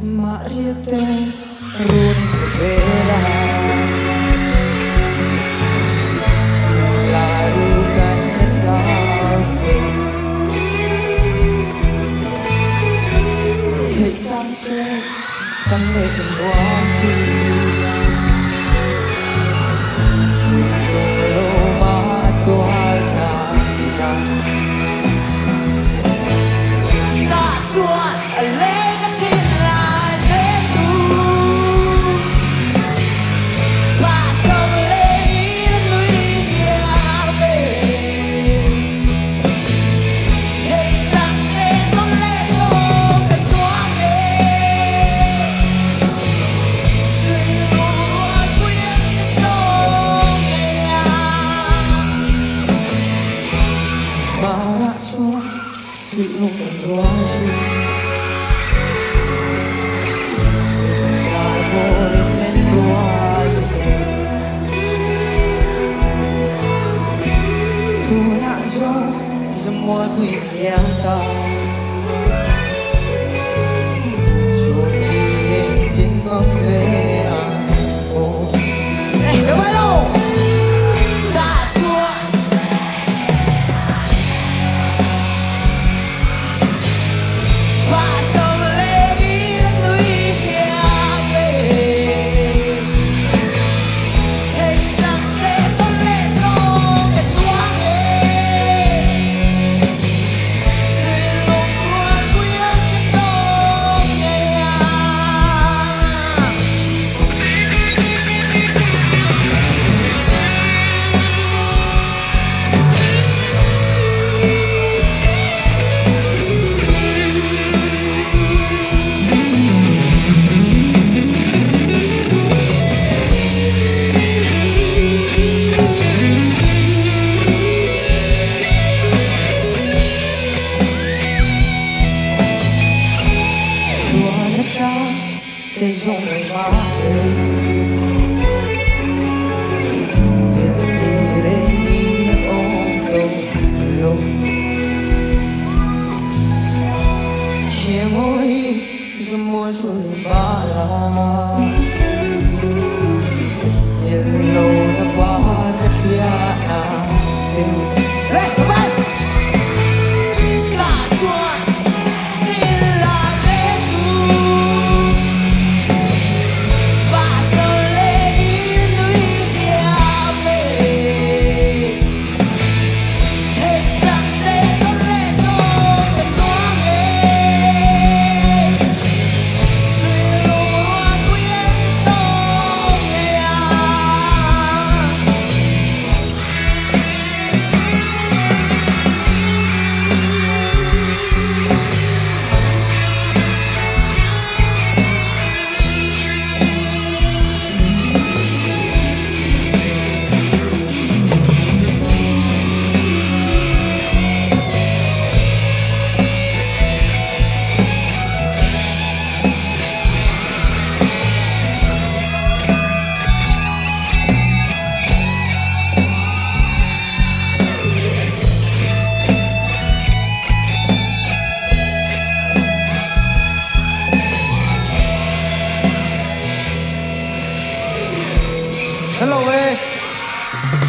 Mariette, l'unica vera. Take some shit from making war. sweet woman was me Things I wouldn't let go Tôi đã dấu Someone we left out trao tes ombres passées Queremos ir, somos un para. You know the bar that we are hello em